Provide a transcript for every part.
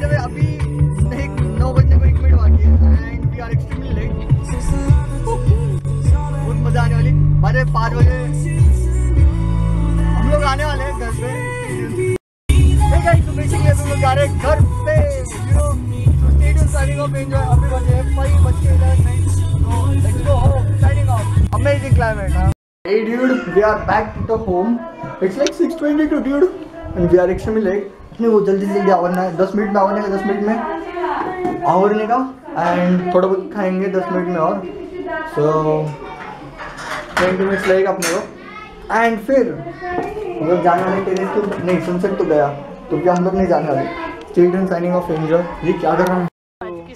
By the way अभी नहीं नौ बजने को एक मिनट बाकी है and we are extremely late बहुत मज़ा आने वाली। अरे पाँच बजे। हम लोग आने वाले हैं घर पे। तो बेसिकली अभी लोग जा रहे हैं घर पे। You know stadium signing off enjoy अभी बजे फाइव बज के let's go home signing off amazing climate हाँ। Hey dude, we are back to the home. It's like 6:22, dude, and we are extremely late. नहीं को जल्दी जल्दी आवरना है। दस मिनट में आवरने का, दस मिनट में आवरने का। एंड थोड़ा बहुत खाएँगे दस मिनट में और। सो ट्वेंटी मिनट्स लगेगा अपने को। एंड फिर हम लोग जाने वाले टेरेस तो नहीं सनसेट तो गया। तो क्या हम लोग नहीं जाने वाले। चिल्ड्रन साइनिंग ऑफ़ एंजल ये क्या कर रहा हूँ?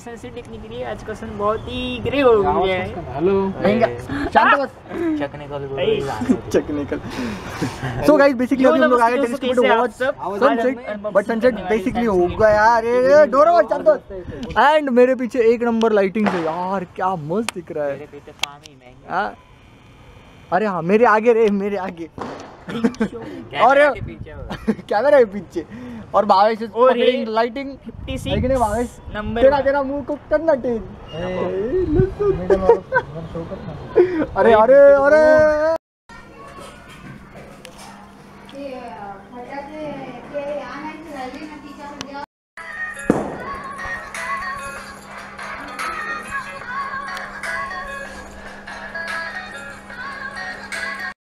आज की सनसेट देखने के लिए आज का सन बहुत ही ग्रे हो गया है। हेलो। शांत बस। टेक्निकल सो गाइस बेसिकली अभी हम लोग आए टेरेस पे to watch sunset but sunset basically हो। गया अरे डोरा मत शांत एंड मेरे पीछे एक नंबर लाइटिंग है यार क्या मस्त दिख रहा है। हाँ? अरे हाँ मेरे आगे रे मेरे आगे। और कैमरा है पीछे। और भावेश इज़ फकिंग लाइटिंग है 56 लेकिन भावेश नंबर तेरा तेरा मुँह को करना टेन अरे अरे अरे।